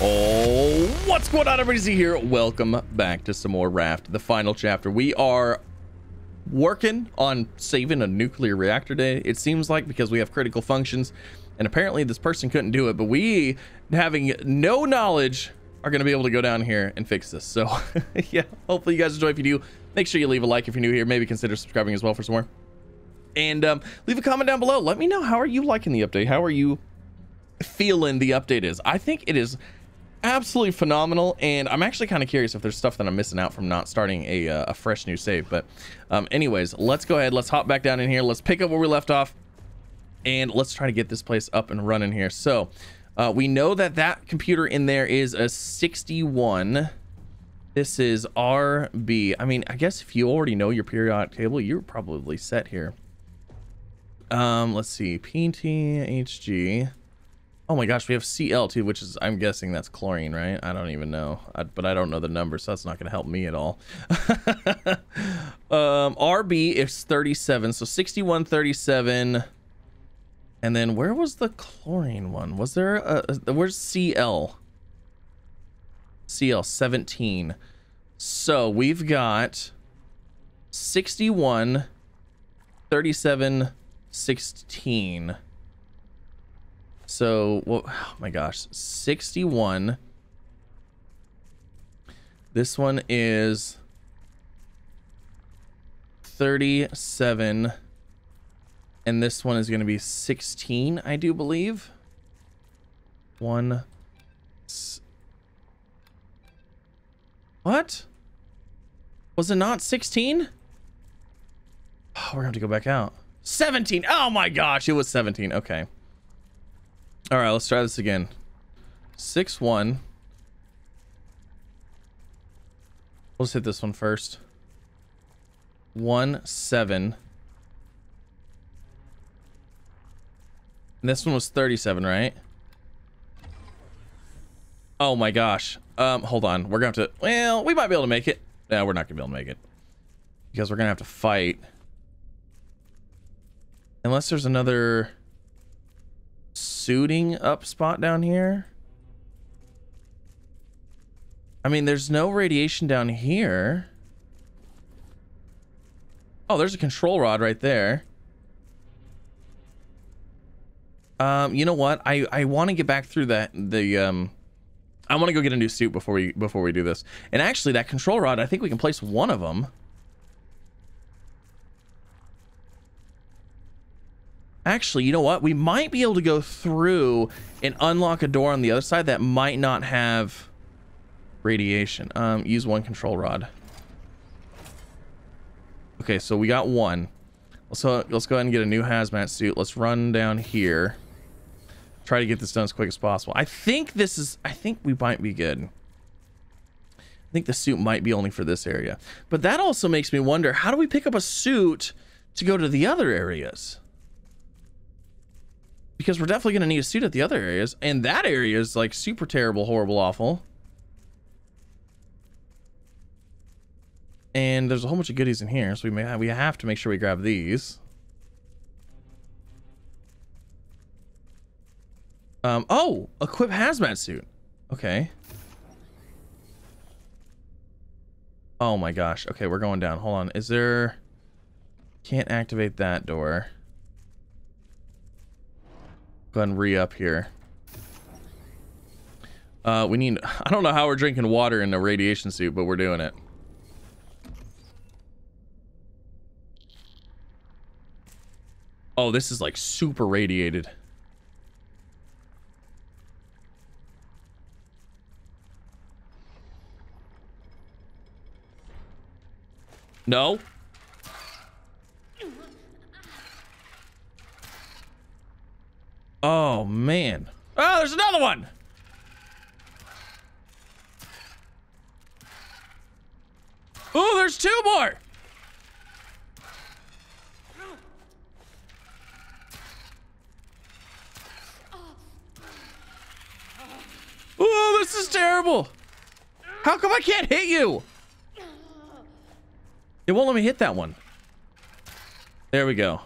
Oh, what's going on, everybody? Z here. Welcome back to some more Raft, the final chapter. We are working on saving a nuclear reactor day, it seems like, because we have critical functions. And apparently this person couldn't do it, but we, having no knowledge, are going to be able to go down here and fix this. So, yeah, hopefully you guys enjoy. If you do, make sure you leave a like if you're new here. Maybe consider subscribing as well for some more. And um, leave a comment down below. Let me know, how are you liking the update? How are you feeling the update is? I think it is absolutely phenomenal and i'm actually kind of curious if there's stuff that i'm missing out from not starting a, uh, a fresh new save but um, anyways let's go ahead let's hop back down in here let's pick up where we left off and let's try to get this place up and running here. So uh, we know that that computer in there is a 61 this is rb i mean i guess if you already know your periodic table you're probably set here. Um let's see pt hg Oh my gosh, we have Cl too, which is, I'm guessing that's chlorine, right? I don't even know, I, but I don't know the number, so that's not going to help me at all. um, RB is 37, so 61, 37. And then where was the chlorine one? Was there a where's Cl? Cl 17. So we've got 61, 37, 16. So, well, oh my gosh, 61. This one is 37. And this one is going to be 16, I do believe. One. What? Was it not 16? Oh, we're going to go back out. 17. Oh my gosh, it was 17. Okay. All right, let's try this again. Six one. Let's hit this one first. One seven. And this one was 37, right? Oh my gosh. Um, hold on. We're gonna have to. Well, we might be able to make it. No, we're not gonna be able to make it because we're gonna have to fight. Unless there's another suiting up spot down here? I mean, there's no radiation down here. Oh, there's a control rod right there. Um, you know what? I I want to get back through that the um I want to go get a new suit before we before we do this. And actually that control rod, I think we can place one of them. Actually, you know what? We might be able to go through and unlock a door on the other side that might not have radiation. Um, use one control rod. Okay, so we got one. So let's go ahead and get a new hazmat suit. Let's run down here. Try to get this done as quick as possible. I think this is, I think we might be good. I think the suit might be only for this area. But that also makes me wonder, how do we pick up a suit to go to the other areas? Because we're definitely going to need a suit at the other areas and that area is like super terrible horrible awful. And there's a whole bunch of goodies in here so we may have, we have to make sure we grab these. Um oh equip hazmat suit. Okay. Oh my gosh. Okay we're going down. Hold on. Is there can't activate that door Go ahead and re-up here. Uh, we need... I don't know how we're drinking water in a radiation suit, but we're doing it. Oh, this is like super radiated. No? Oh, man. Oh, there's another one. Oh, there's two more. Oh, this is terrible. How come I can't hit you? It won't let me hit that one. There we go.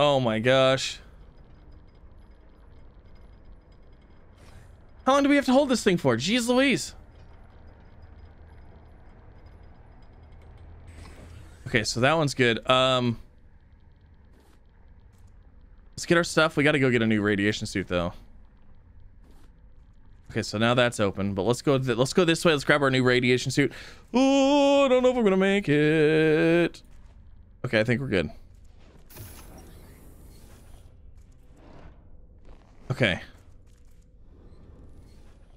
Oh my gosh. How long do we have to hold this thing for? Jeez Louise. Okay, so that one's good. Um, let's get our stuff. We got to go get a new radiation suit, though. Okay, so now that's open, but let's go. let's go this way. Let's grab our new radiation suit. Oh, I don't know if I'm gonna make it. Okay, I think we're good. Okay.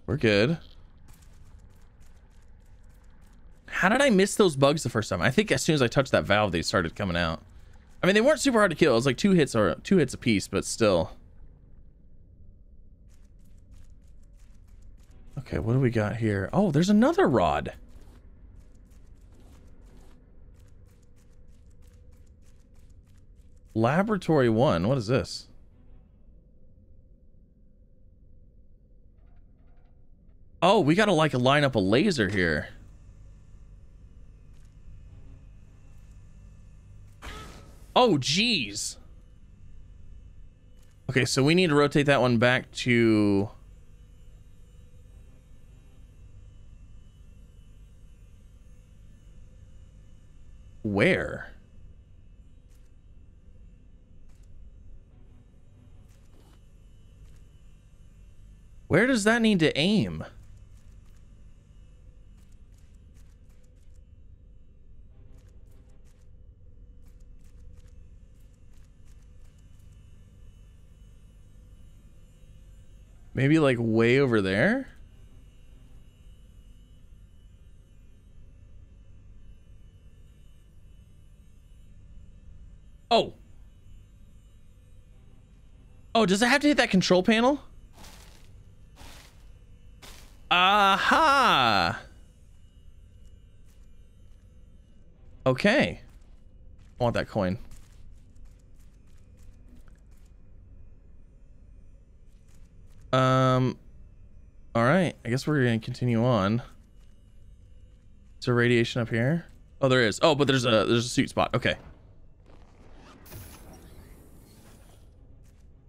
We're good. How did I miss those bugs the first time? I think as soon as I touched that valve, they started coming out. I mean, they weren't super hard to kill. It was like two hits or two hits a piece, but still. Okay, what do we got here? Oh, there's another rod. Laboratory one. What is this? Oh, we gotta like line up a laser here. Oh, geez. Okay, so we need to rotate that one back to... Where? Where does that need to aim? Maybe like way over there? Oh. Oh, does it have to hit that control panel? Aha! Okay. I want that coin. All right. I guess we're to continue on. Is there radiation up here? Oh, there is. Oh, but there's a there's a suit spot. Okay.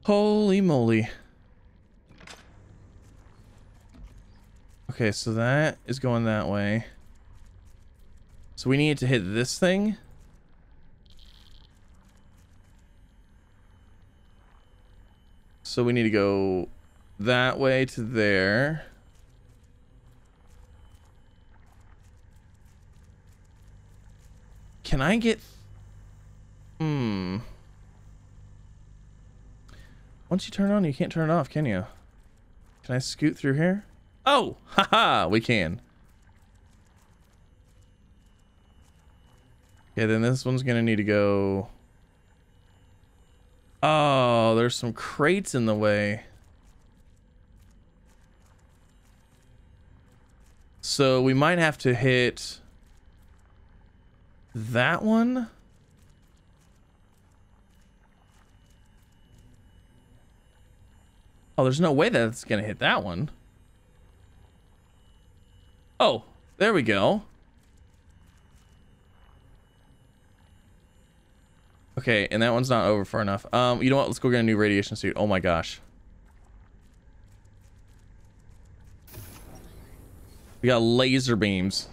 Holy moly. Okay, so that is going that way. So we need to hit this thing. So we need to go that way to there. Can I get... Hmm. Once you turn on, you can't turn it off, can you? Can I scoot through here? Oh! Haha! We can. Yeah, then this one's gonna need to go... Oh, there's some crates in the way. So we might have to hit that one. Oh, there's no way that's going to hit that one. Oh, there we go. Okay, and that one's not over far enough. Um, you know what? Let's go get a new radiation suit. Oh my gosh. We got laser beams.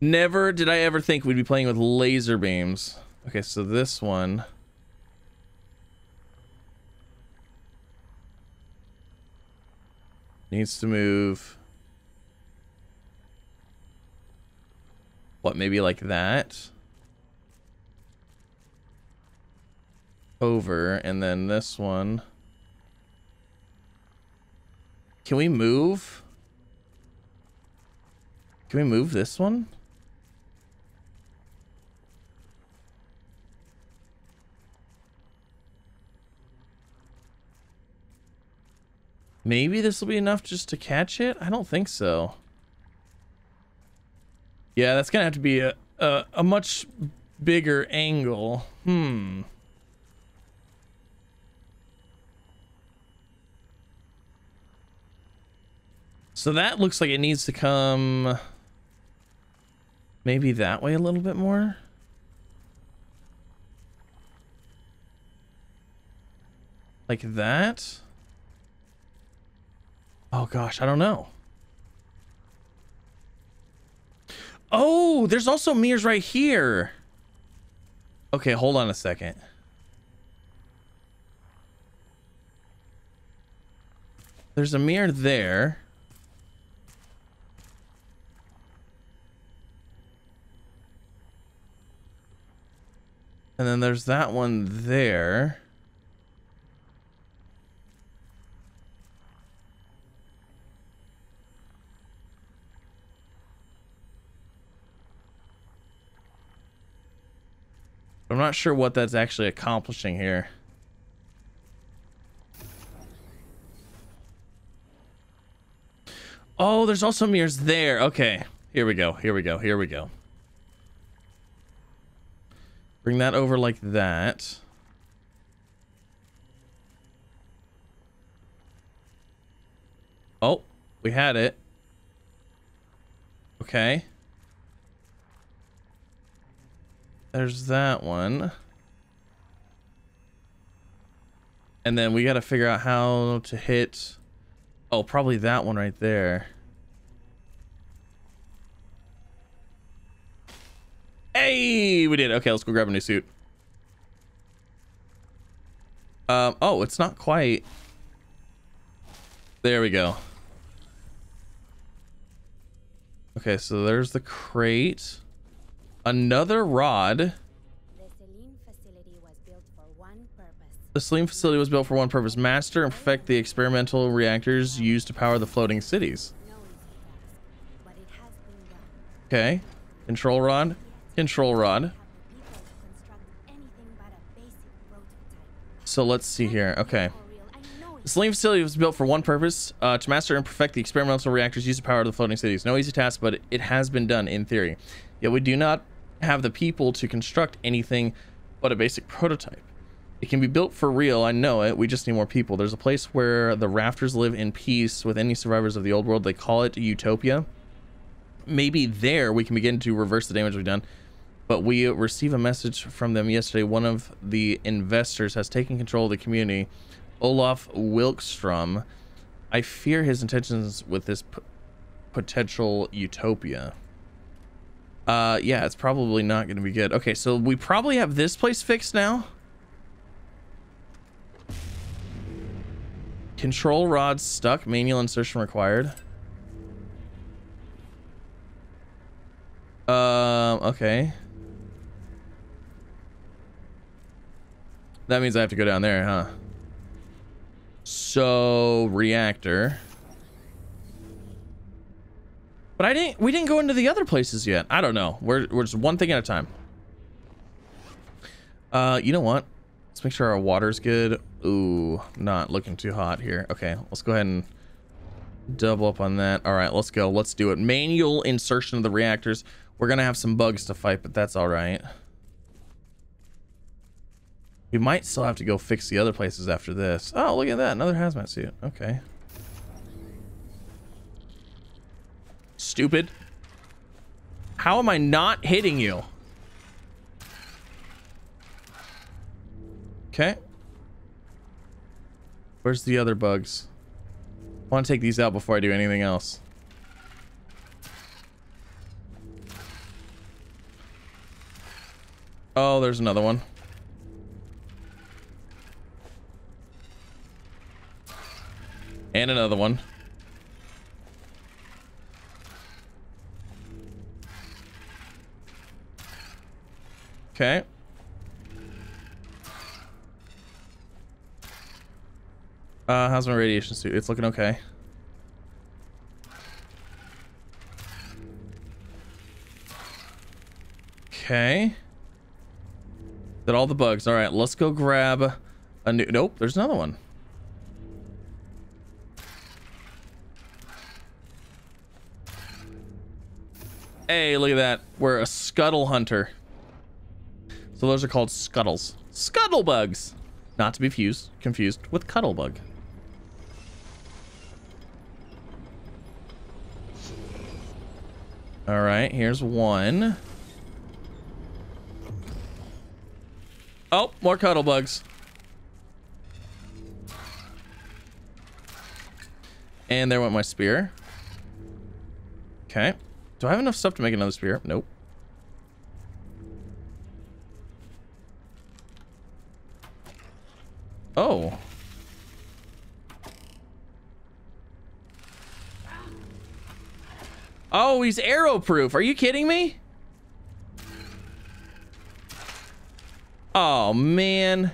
Never did I ever think we'd be playing with laser beams. Okay, so this one... Needs to move... What, maybe like that? Over, and then this one... Can we move? Can we move this one? Maybe this will be enough just to catch it? I don't think so. Yeah, that's gonna have to be a, a, a much bigger angle. Hmm. So that looks like it needs to come Maybe that way a little bit more? Like that? Oh gosh, I don't know. Oh, there's also mirrors right here. Okay, hold on a second. There's a mirror there. And then there's that one there. I'm not sure what that's actually accomplishing here. Oh, there's also mirrors there. Okay. Here we go. Here we go. Here we go. Bring that over like that. Oh, we had it. Okay. There's that one. And then we got to figure out how to hit... Oh, probably that one right there. Hey, we did. Okay, let's go grab a new suit. Um, oh, it's not quite. There we go. Okay, so there's the crate. Another rod. The Selene facility was built for one purpose. The Salem facility was built for one purpose. Master and perfect the experimental reactors used to power the floating cities. Okay. Control rod. Control rod. So let's see here. Okay. The Selene facility was built for one purpose, uh, to master and perfect the experimental reactors used to power the floating cities. No easy task, but it has been done in theory. Yet we do not have the people to construct anything but a basic prototype. It can be built for real, I know it, we just need more people. There's a place where the rafters live in peace with any survivors of the old world. They call it Utopia. Maybe there we can begin to reverse the damage we've done. But we receive a message from them yesterday. One of the investors has taken control of the community. Olof Wilkstrom. I fear his intentions with this potential utopia. Uh, yeah, it's probably not going to be good. Okay, so we probably have this place fixed now. Control rod stuck. Manual insertion required. Um, okay. That means I have to go down there, huh? So, reactor. But I didn't, we didn't go into the other places yet. I don't know. We're, we're just one thing at a time. Uh, you know what? Let's make sure our water's good. Ooh, not looking too hot here. Okay, let's go ahead and double up on that. All right, let's go. Let's do it. Manual insertion of the reactors. We're going to have some bugs to fight, but that's all right. We might still have to go fix the other places after this. Oh, look at that. Another hazmat suit. Okay. Stupid. How am I not hitting you? Okay. Where's the other bugs? I want to take these out before I do anything else. Oh, there's another one. And another one. Okay. Uh, how's my radiation suit? It's looking okay. Okay. Did all the bugs. All right, let's go grab a new... Nope, there's another one. Hey, look at that. We're a scuttle hunter. So those are called scuttles. Scuttle bugs. Not to be fused, confused with cuttlebug. All right, here's one. Oh, more cuddlebugs. And there went my spear. Okay. Do I have enough stuff to make another spear? Nope. Oh. Oh, he's arrow proof. Are you kidding me? Oh, man.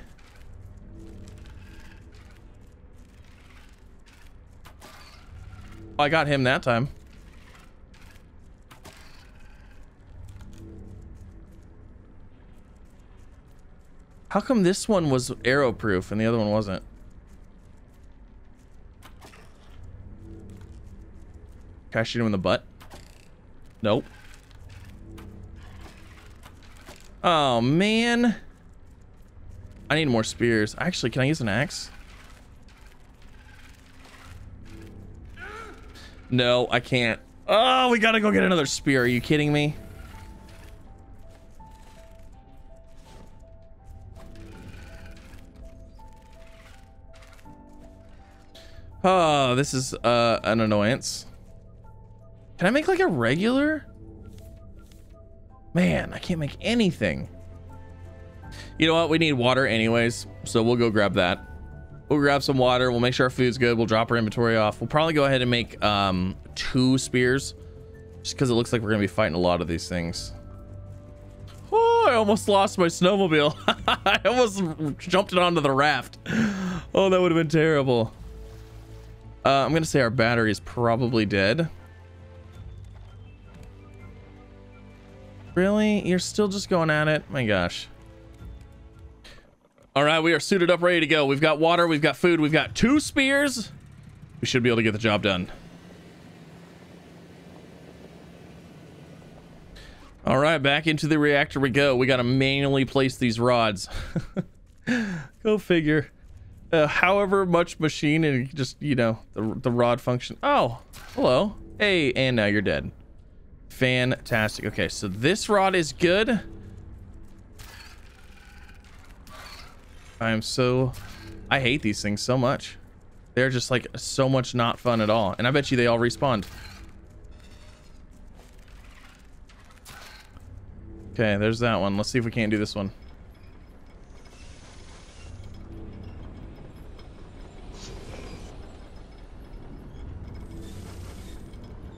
I got him that time. How come this one was arrow proof and the other one wasn't? Can I shoot him in the butt? Nope. Oh, man. I need more spears. Actually, can I use an axe? No, I can't. Oh, we gotta go get another spear. Are you kidding me? Oh, this is uh, an annoyance. Can I make like a regular? Man, I can't make anything. You know what? We need water anyways, so we'll go grab that. We'll grab some water. We'll make sure our food's good. We'll drop our inventory off. We'll probably go ahead and make um, two spears, just because it looks like we're gonna be fighting a lot of these things. Oh, I almost lost my snowmobile. I almost jumped it onto the raft. Oh, that would have been terrible. Uh, I'm gonna say our battery is probably dead. Really? You're still just going at it? My gosh. All right, we are suited up, ready to go. We've got water, we've got food, we've got two spears. We should be able to get the job done. All right, back into the reactor we go. We got to manually place these rods. go figure. Uh, however much machine and just, you know, the, the rod function. Oh, hello. Hey, and now you're dead. Fantastic. Okay, so this rod is good. I am so... I hate these things so much. They're just like so much not fun at all. And I bet you they all respawned. Okay, there's that one. Let's see if we can't do this one.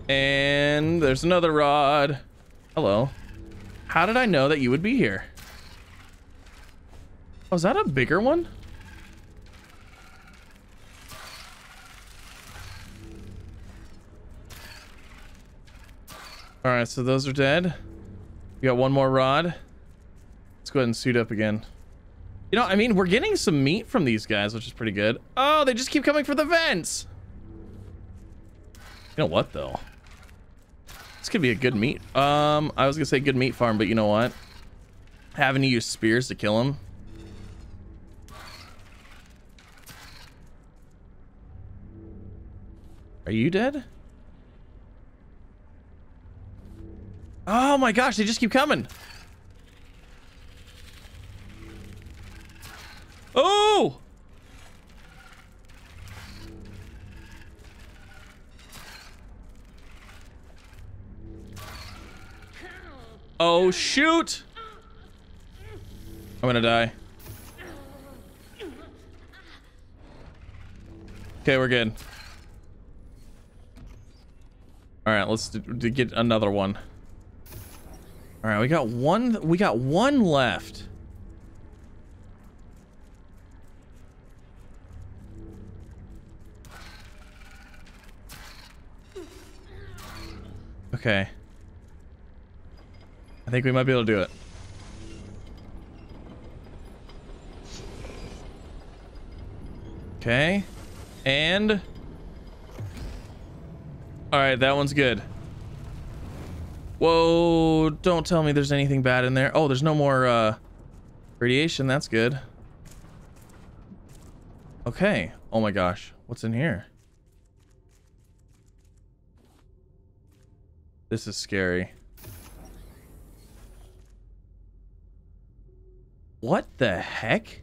And there's another rod. Hello. How did I know that you would be here? Oh, is that a bigger one? All right, so those are dead. We got one more rod. Let's go ahead and suit up again. You know, I mean, we're getting some meat from these guys, which is pretty good. Oh, they just keep coming for the vents. You know what, though? This could be a good meat. Um, I was gonna say good meat farm, but you know what? Having to use spears to kill them Are you dead? Oh my gosh, they just keep coming. Oh! Oh, shoot! I'm gonna die. Okay, we're good. All right, let's get another one. All right, we got one. We got one left. Okay. I think we might be able to do it. Okay. And all right, that one's good. Whoa, don't tell me there's anything bad in there. Oh, there's no more uh, radiation. That's good. Okay. Oh my gosh. What's in here? This is scary. What the heck?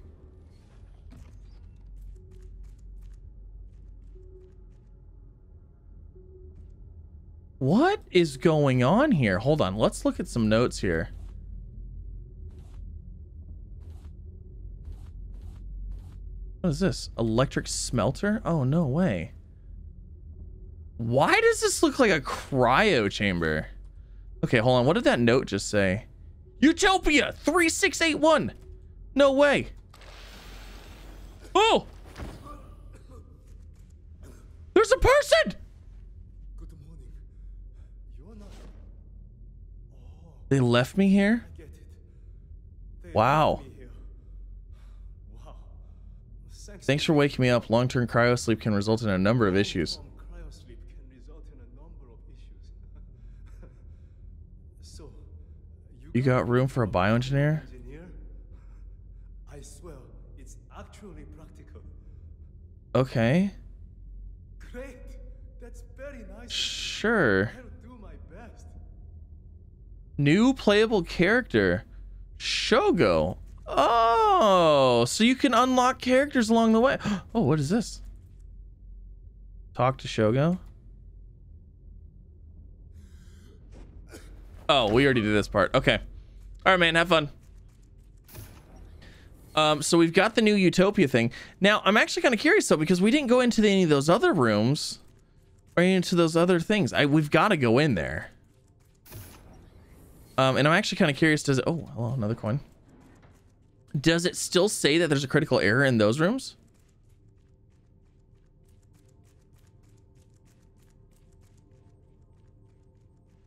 What is going on here? Hold on. Let's look at some notes here. What is this? Electric smelter? Oh, no way. Why does this look like a cryo chamber? Okay, hold on. What did that note just say? Utopia 3681. No way. Oh! There's a person! They left me here? Wow. Thanks. For waking me up. Long-term. Cryosleep can result in a number of issues. You got room for a bioengineer? Swear, it's actually practical. Okay. Great. That's very nice. Sure. I'll do my best. New playable character. Shogo. Oh, so you can unlock characters along the way. Oh, what is this? Talk to Shogo. Oh, we already did this part. Okay. All right, man. Have fun. Um, so we've got the new Utopia thing. Now, I'm actually kind of curious though, because we didn't go into any of those other rooms or into those other things. I we've got to go in there. Um, and I'm actually kind of curious. Does it? Oh, hello, another coin. Does it still say that there's a critical error in those rooms?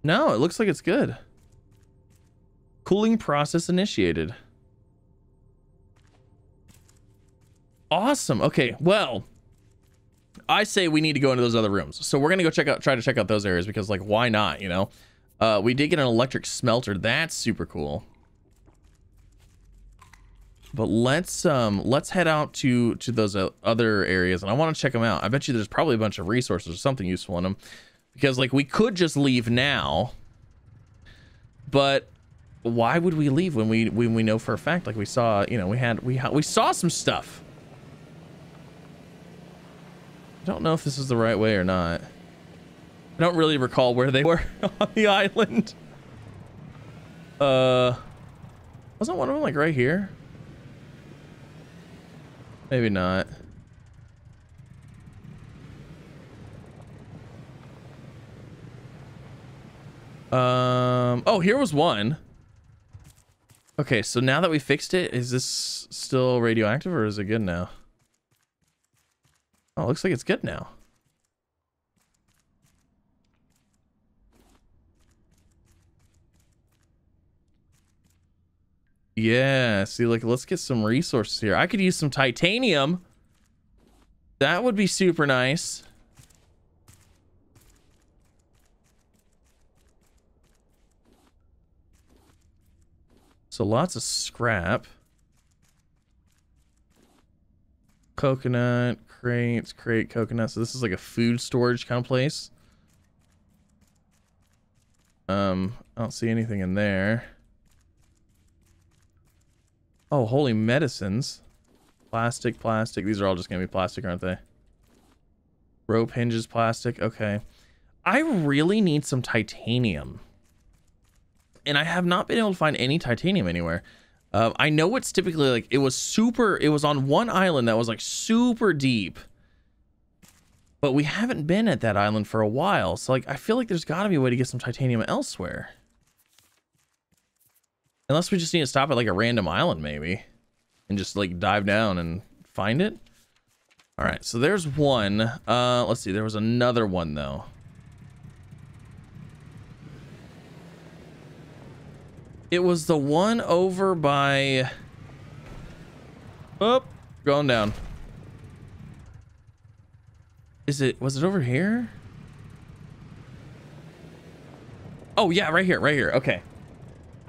No, it looks like it's good. Cooling process initiated. Awesome. Okay, well, I say we need to go into those other rooms. So we're gonna go check out, try to check out those areas because, like, why not? You know, uh, we did get an electric smelter. That's super cool. But let's um let's head out to to those uh, other areas, and I want to check them out. I bet you there's probably a bunch of resources or something useful in them, because like we could just leave now. But why would we leave when we when we know for a fact like we saw you know we had we we saw some stuff. I don't know if this is the right way or not. I don't really recall where they were on the island. Uh, wasn't one of them like right here? Maybe not. Um, oh, here was one. Okay, so now that we fixed it, is this still radioactive or is it good now? Oh, looks like it's good now. Yeah, see, like, let's get some resources here. I could use some titanium. That would be super nice. So lots of scrap. Coconut, crates, crate, coconut. So this is like a food storage kind of place. Um, I don't see anything in there. Oh, holy medicines. Plastic, plastic. These are all just going to be plastic, aren't they? Rope hinges, plastic. Okay. I really need some titanium. And I have not been able to find any titanium anywhere. Uh, I know it's typically like, it was super, it was on one island that was like super deep. But we haven't been at that island for a while. So like, I feel like there's got to be a way to get some titanium elsewhere. Unless we just need to stop at like a random island maybe. And just like dive down and find it. All right, so there's one. Uh, let's see, there was another one though. It was the one over by... Oh, going down. Is it, was it over here? Oh yeah, right here, right here, okay.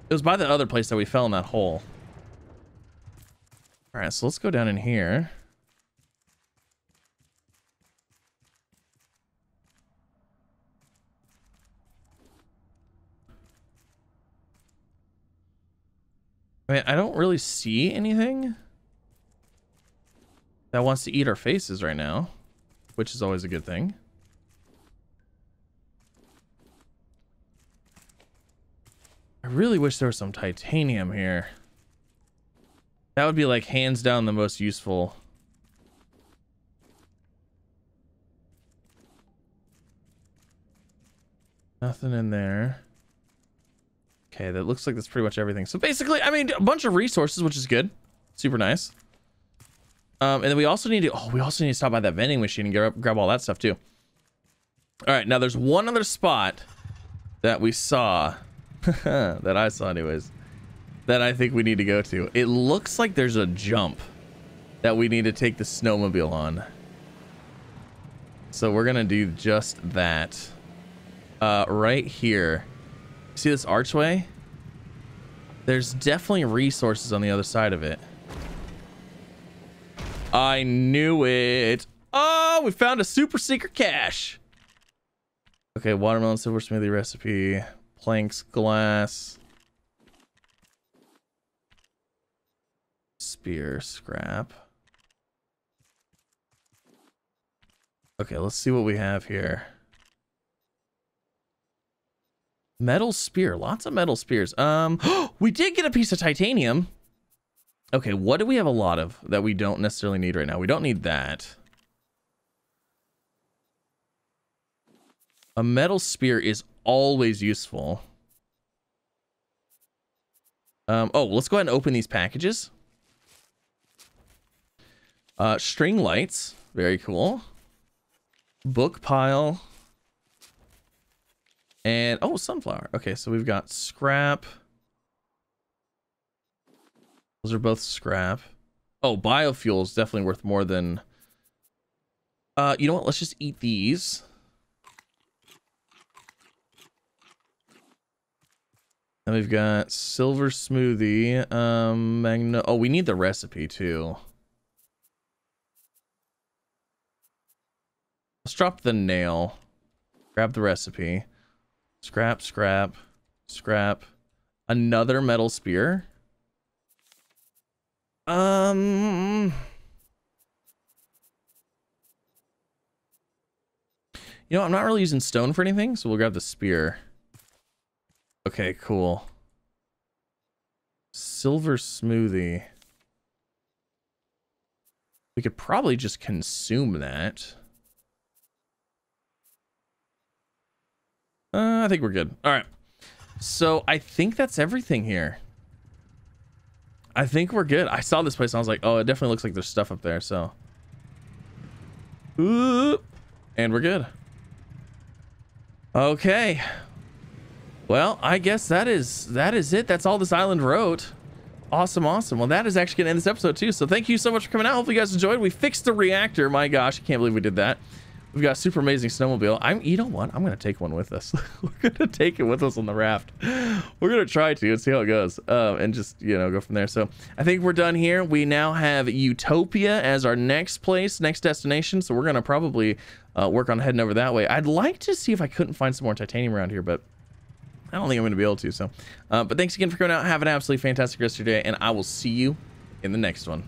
It was by the other place that we fell in that hole. All right, so let's go down in here. I mean, I don't really see anything that wants to eat our faces right now, which is always a good thing. I really wish there was some titanium here. That would be like hands down the most useful. Nothing in there. Okay, that looks like that's pretty much everything. So basically, I mean, a bunch of resources, which is good. Super nice. Um, and then we also need to, oh, we also need to stop by that vending machine and grab, grab all that stuff too. All right, now there's one other spot that we saw, that I saw anyways, that I think we need to go to. It looks like there's a jump that we need to take the snowmobile on. So we're gonna do just that. Uh, right here. See this archway? There's definitely resources on the other side of it. I knew it. Oh, we found a super secret cache. Okay, watermelon silver smoothie recipe, planks, glass, spear, scrap. Okay, let's see what we have here. Metal spear, lots of metal spears. Um, we did get a piece of titanium. Okay, what do we have a lot of that we don't necessarily need right now? We don't need that. A metal spear is always useful. Um, oh, let's go ahead and open these packages. Uh, string lights, very cool. Book pile. And, oh, sunflower. Okay, so we've got scrap. Those are both scrap. Oh, biofuel is definitely worth more than... Uh, you know what? Let's just eat these. And we've got silver smoothie. Um, magno. Oh, we need the recipe too. Let's drop the nail. Grab the recipe. Scrap, scrap, scrap. Another metal spear. Um. You know, I'm not really using stone for anything, so we'll grab the spear. Okay, cool. Silver smoothie. We could probably just consume that. Uh, I think we're good. All right. So I think that's everything here. I think we're good. I saw this place and I was like, oh, it definitely looks like there's stuff up there. So, Oop. and we're good. Okay. Well, I guess that is that is it. That's all this island wrote. Awesome, awesome. Well, that is actually gonna end this episode too. So thank you so much for coming out. Hopefully you guys enjoyed. We fixed the reactor. My gosh, I can't believe we did that. We've got super amazing snowmobile. I'm, you know what? I'm gonna take one with us. We're gonna take it with us on the raft. We're gonna try to and see how it goes, um, and just you know go from there. So I think we're done here. We now have Utopia as our next place, next destination. So we're gonna probably uh, work on heading over that way. I'd like to see if I couldn't find some more titanium around here, but I don't think I'm gonna be able to. So, uh, but thanks again for coming out. Have an absolutely fantastic rest of your day, and I will see you in the next one.